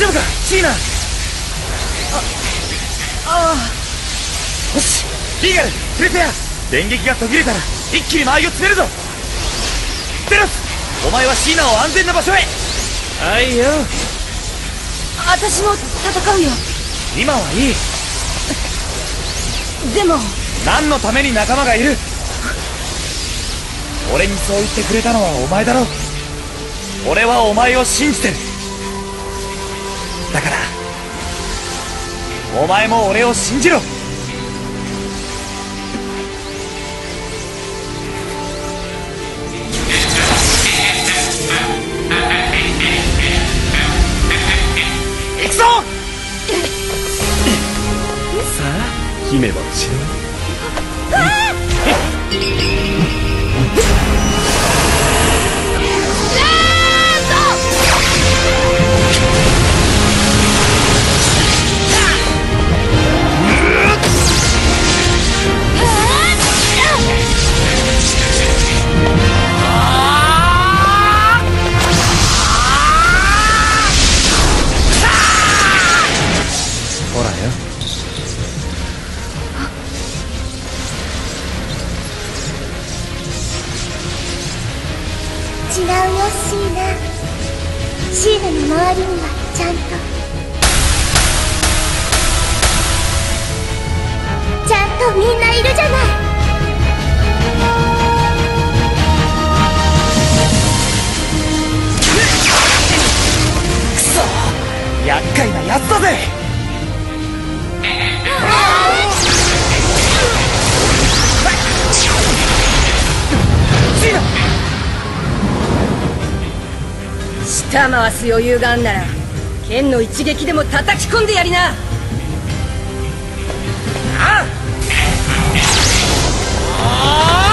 丈夫か？シーナ。あああよし。リーガルプレペア。電撃が途切れたら一気に間合いを詰めるぞ。テロス。お前はシーナを安全な場所へ。はいよ。私も戦うよ。今はいい。でも。何のために仲間がいる？俺にそう言ってくれたのはお前だろ俺はお前を信じてるだから。お前も俺を信じろ。行くぞ。さあ姫もちろん違うよシーナ。シーナの周りにはちゃんと。ちゃんとみんないるじゃない。舌回す余裕があんなら剣の一撃でも叩き込んでやりな。ああ！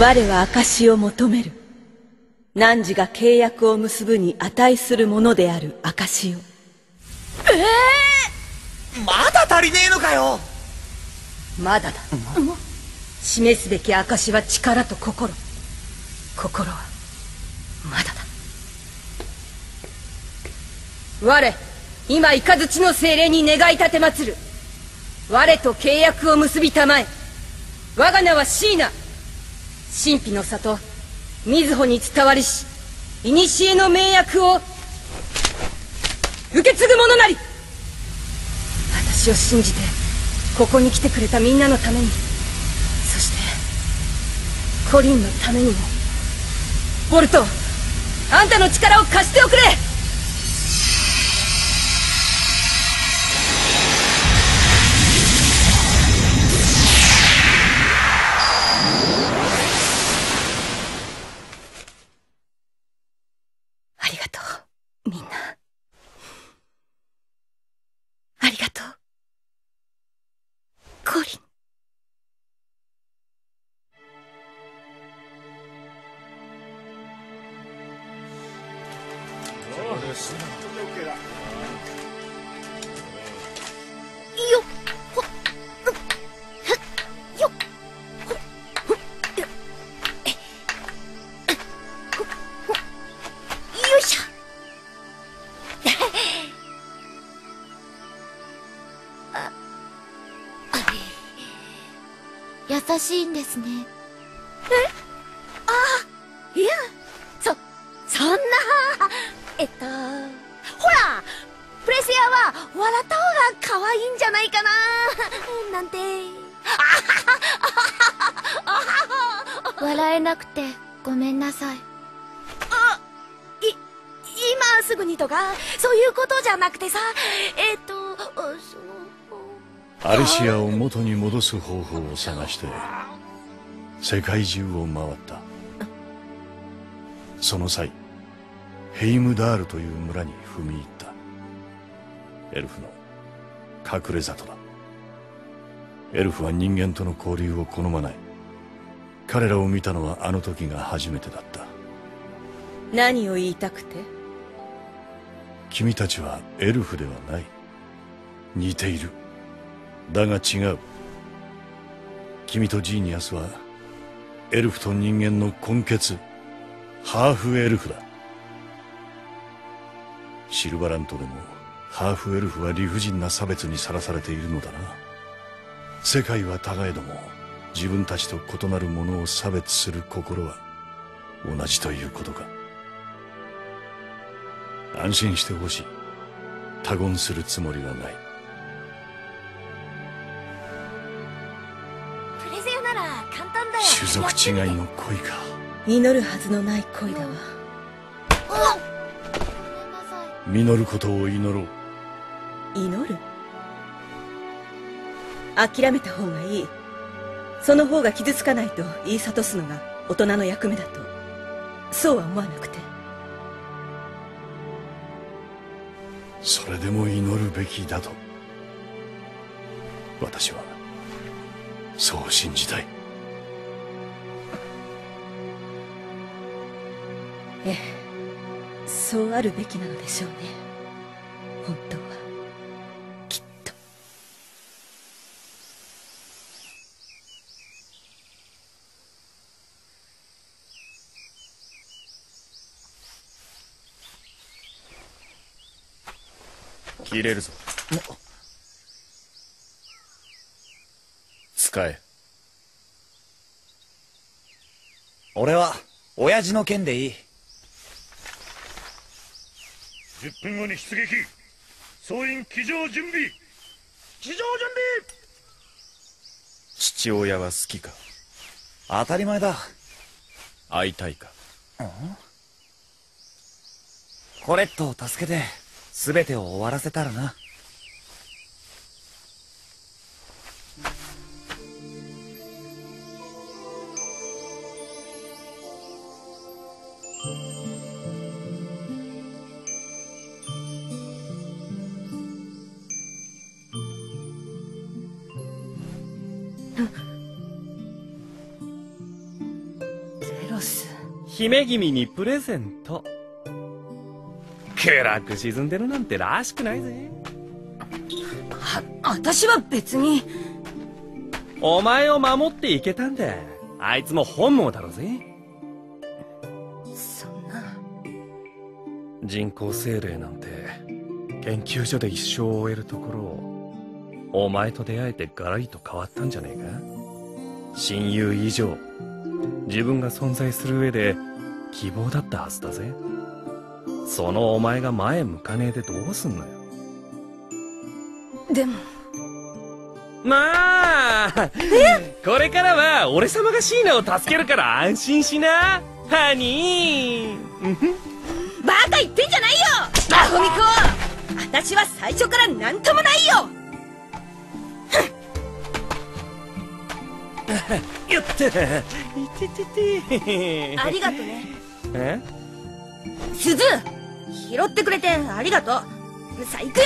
我は証を求める。汝が契約を結ぶに値するものである証を。まだ足りねえのかよ！まだだ。示すべき証は力と心。心はまだだ。我今雷の精霊に願い立てまつる。我と契約を結びたまえ。我が名はシーナ神秘の里瑞穂に伝わりし古の名役を受け継ぐ者なり。私を信じてここに来てくれたみんなのために。そしてコリンのためにもボルトあんたの力を貸しておくれ。優しいんですね。え？あいやそそんな。えっとほらプレセアは笑った方が可愛いんじゃないかな。なんて。笑えなくてごめんなさい。あい今すぐぐにとか？そういうことじゃなくてさえっ、とアルシアを元に戻す方法を探して世界中を回った。その際ヘイムダールという村に踏み入った。エルフの隠れ里だ。エルフは人間との交流を好まない。彼らを見たのはあの時が初めてだった。何を言いたくて？君たちはエルフではない。似ているだが違う。君とジーニアスはエルフと人間の根血ハーフエルフだ。シルバラントでもハーフエルフは理不尽な差別にさらされているのだな。世界は互いども自分たちと異なるものを差別する心は同じということか。安心してほしい。他言するつもりはない。族違いの恋か。祈るはずのない恋だわ。実ることを祈ろう。祈る？諦めた方がいい。その方が傷つかないと言い諭すのが大人の役目だと。そうは思わなくて。それでも祈るべきだと。私はそう信じたいええ。そうあるべきなのでしょうね。本当は。きっと。切れるぞ。使え。俺は親父の剣でいい。10分後に出撃総員騎乗準備。騎乗準父親は好きか。当たり前だ。会いたいか。コレットを助けて全てを終わらせたらな姫君にプレゼント。暗く沈んでるなんてらしくないぜ。は私は別に。お前を守っていけたんだ。あいつも本望だろうぜ。そんな。人工精霊なんて研究所で一生を終えるところをお前と出会えてガラリと変わったんじゃねえか。親友以上自分が存在する上で希望だったはずだぜ。そのお前が前向かねえでどうすんのよ。でも。まあこれからは俺様がシーナを助けるから安心しな。ハニー。バカ言ってんじゃないよ。アホミコ。私は最初から何ともないよやったいててて。ありがとね。え？鈴拾ってくれてありがとう。さあ行くよ